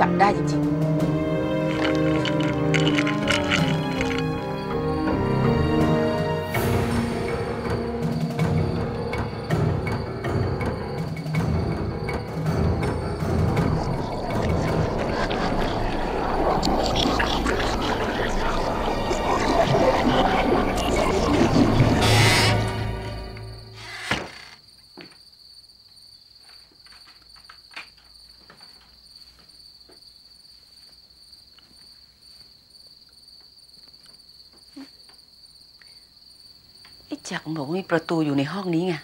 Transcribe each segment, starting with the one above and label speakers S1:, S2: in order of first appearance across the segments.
S1: จับได้จริง จักรมันบอกว่ามีประตูอยู่ในห้องนี้ไง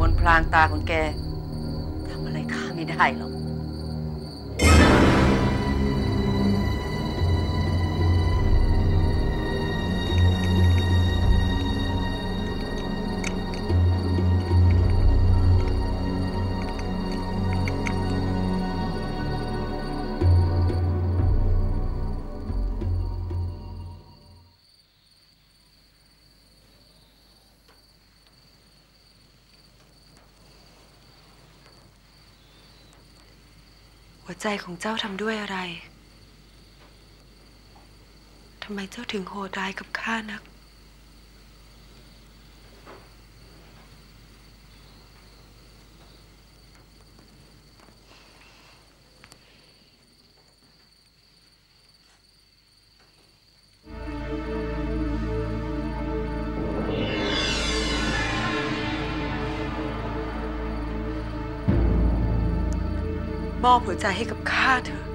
S1: มนพลางตาของแกทำอะไรข้าไม่ได้หรอก
S2: หัวใจของเจ้าทำด้วยอะไร ทำไมเจ้าถึงโหดร้ายกับข้านัก มอบหัวใจให้กับข้าเถอะ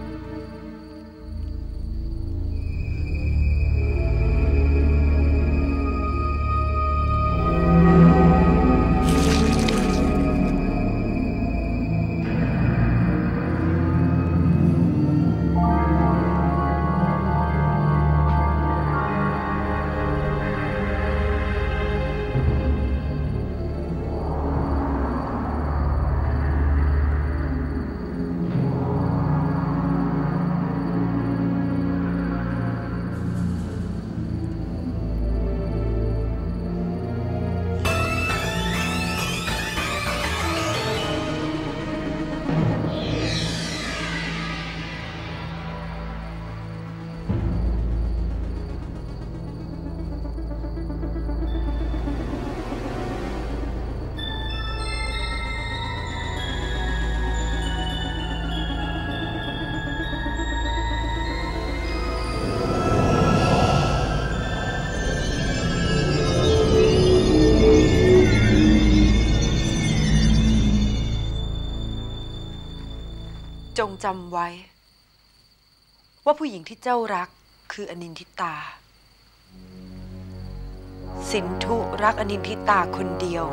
S2: จงจำไว้ ว่าผู้หญิงที่เจ้ารักคืออนินทิตา สินธุรักอนินทิตาคนเดียว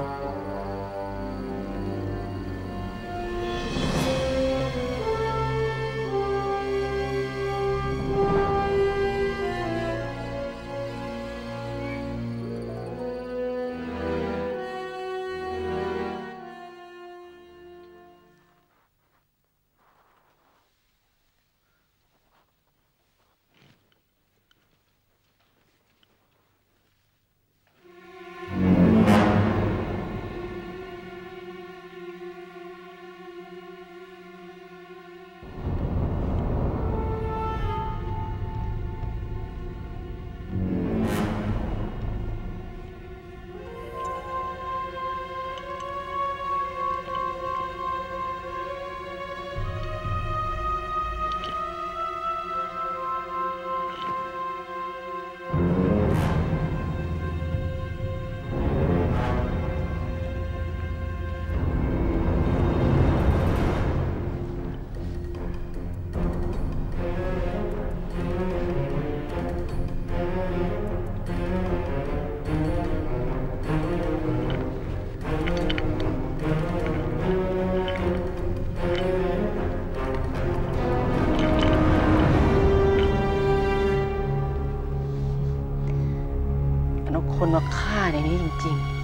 S1: คนมาฆ่าในนี้จริง ๆ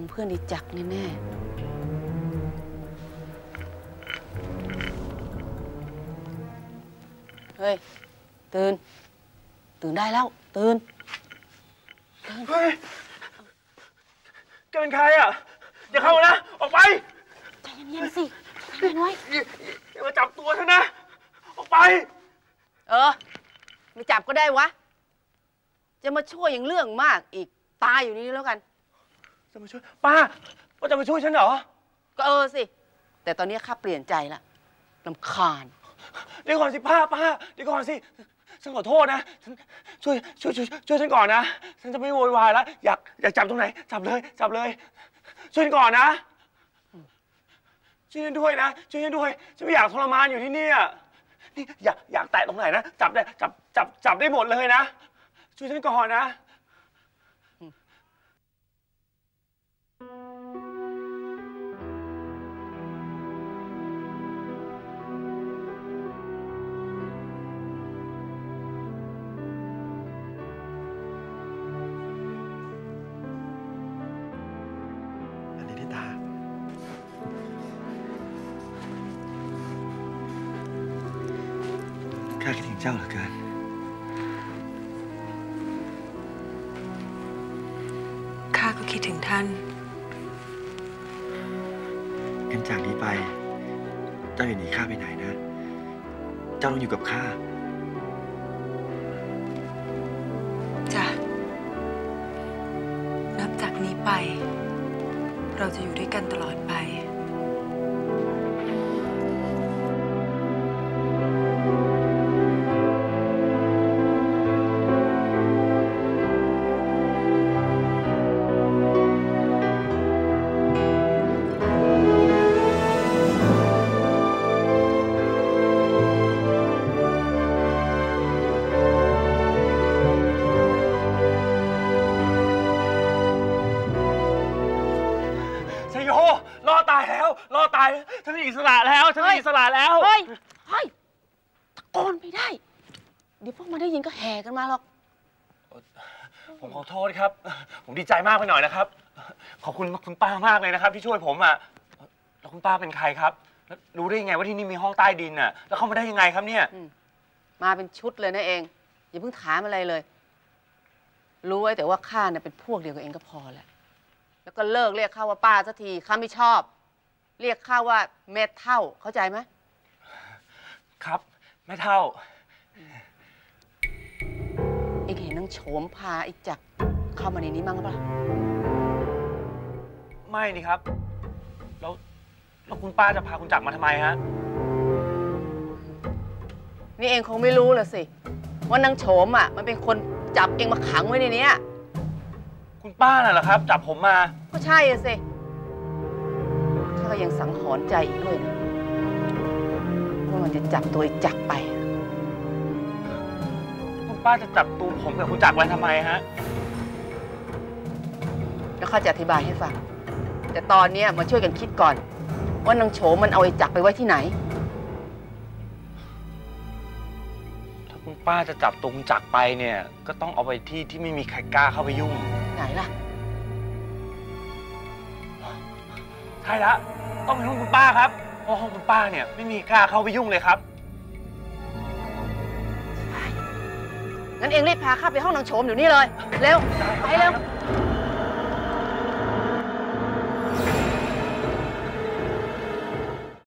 S1: งเป็นไอ้พงษ์เพื่อนไอ้จักรแน่ๆเฮ้ย ตื่น ตื่นได้แล้ว ตื่น
S3: เฮ้ยแกเป็นใครอะ อย่าเข้ามานะ ออกไป
S1: ใจเย็นๆสิใจเย็นไว้
S3: อย่าอย่ามาจับตัวฉันนะ ออกไป
S1: เออ ไม่จับก็ได้วะ จะมาช่วยอย่างเรื่องมากอีก ตายอยู่นี่แล้วกัน
S3: จะมาช่วยป้าป้าจะมาช่วยฉันเหรอ
S1: ก็เออสิ แต่ตอนนี้ข้าเปลี่ยนใจละลำคาญ
S3: เดี๋ยวก่อนสิป้าป้าเดี๋ยวก่อนสิฉันขอโทษนะฉันช่วยช่วยช่วยช่วยฉันก่อนนะ ฉันจะไม่โวยวายแล้วอยากอยากจับตรงไหน จับเลย จับเลย ช่วยฉันก่อนนะ ช่วยฉันด้วยนะ ช่วยฉันด้วย ฉันไม่อยากทรมานอยู่ที่เนี่ยนี่อยากอยากแตะตรงไหนนะ จับได้จับจับจับได้หมดเลยนะ ช่วยฉันก่อนนะ
S4: อันนี้ที่ตา
S2: ท่าน
S4: กันจากนี้ไป เจ้าอย่าหนีข้าไปไหนนะ เจ้าต้องอยู่กับข้า
S2: จ้ะ นับจากนี้ไป เราจะอยู่ด้วยกันตลอดไป
S3: ฉันเป็นอิสระแล้ว ฉันเป็นอิสระแล้ว
S1: เฮ้ย เฮ้ย ตะโกนไม่ได้ เดี๋ยวพวกมันได้ยินก็แห่กันมาหรอก
S3: ผมขอโทษครับ ผมดีใจมากไปหน่อยนะครับ ขอบคุณคุณป้ามากเลยนะครับ ที่ช่วยผมอะ แล้วคุณป้าเป็นใครครับ แล้วรู้ได้ยังไงว่าที่นี่มีห้องใต้ดินอะ แล้วเข้ามาได้ยังไงครับเนี่ย
S1: มาเป็นชุดเลยนะเอง อย่าเพิ่งถามอะไรเลย รู้ไว้แต่ว่าข้าเนี่ยเป็นพวกเดียวกับเองก็พอแล้วแล้วก็เลิกเรียกข้าว่าป้าสักทีข้าไม่ชอบ เรียกข้าว่าเม็ดเท่าเข้าใจไหม
S3: ครับแม่เท่า
S1: เองเห็นนางโฉมพาไอ้จักรเข้ามาในนี้มั้งปะ
S3: ไม่นี่ครับแล้วแล้วคุณป้าจะพาคุณจักรมาทำไมฮะ
S1: นี่เองคงไม่รู้ละสิว่านางโฉมอะมันเป็นคนจับเองมาขังไว้ในเนี้ย
S3: คุณป้าน่ะเหรอครับจับผมมา
S1: ก็ใช่อะสิข้าก็ ยังสังหรณ์ใจอีกด้วยนะว่ามันจะจับตัวไอ้จักรไป
S3: คุณป้าจะจับตัวผมกับคุณจักรไว้ทำไมฮะ
S1: แล้วข้าจะอธิบายให้ฟัง แต่ตอนเนี้ยมาช่วยกันคิดก่อน ว่านางโฉมมันเอาไอ้จักรไปไว้ที่ไหน
S3: ถ้าคุณป้าจะจับตัวคุณจักรไปเนี่ย ก็ต้องเอาไปที่ที่ไม่มีใครกล้าเข้าไปยุ่ง
S1: ไหนล่ะ
S3: ใช่ละ ต้องเป็นห้องคุณป้าครับเพราะห้องคุณป้าเนี่ยไม่มีกล้าเข้าไปยุ่งเลยครับ
S1: งั้นเองรีบพาข้าไปห้องนางโฉมเดี๋ยวนี้เลย เร็ว ไปเร็ว